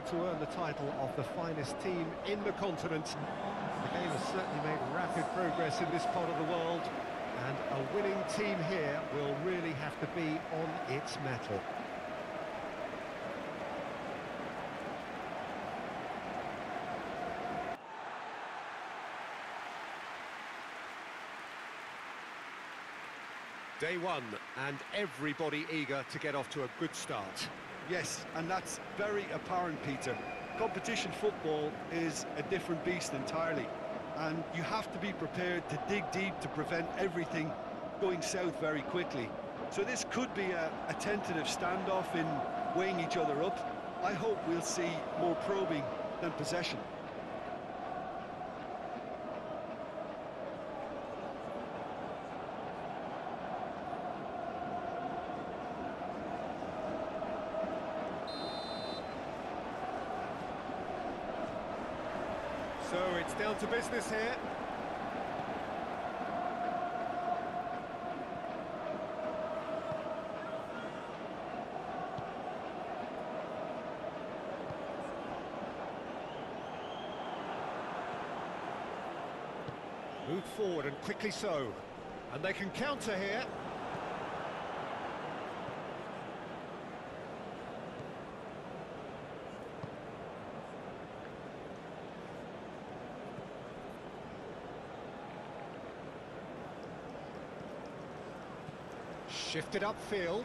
looking to earn the title of the finest team in the continent. The game has certainly made rapid progress in this part of the world, and a winning team here will really have to be on its mettle. Day one, and everybody eager to get off to a good start. Yes, and that's very apparent, Peter. Competition football is a different beast entirely, and you have to be prepared to dig deep to prevent everything going south very quickly. So this could be a, a tentative standoff in weighing each other up. I hope we'll see more probing than possession. So it's down to business here. Moved forward and quickly so. And they can counter here. Shifted upfield.